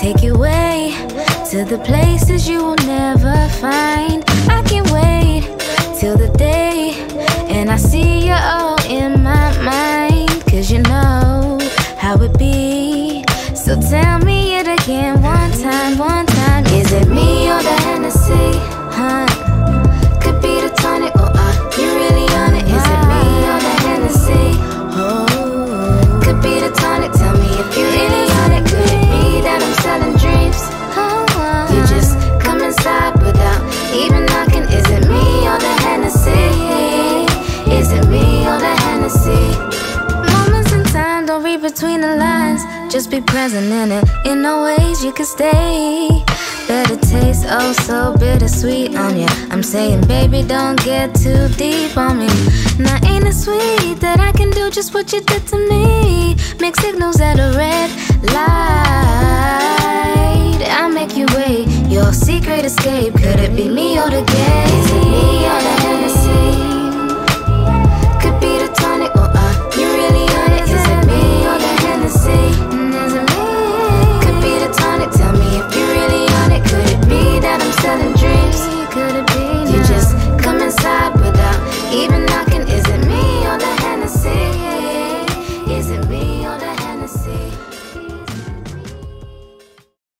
Take you away to the places you will never me or the Hennessy? Moments in time, don't read between the lines. Just be present in it. In no ways you can stay. Better taste, oh so bittersweet on you. I'm saying, baby, don't get too deep on me. Now, ain't it sweet that I can do just what you did to me? Make signals at a red light. I'll make you wait. Your secret escape. Could it be me or the game?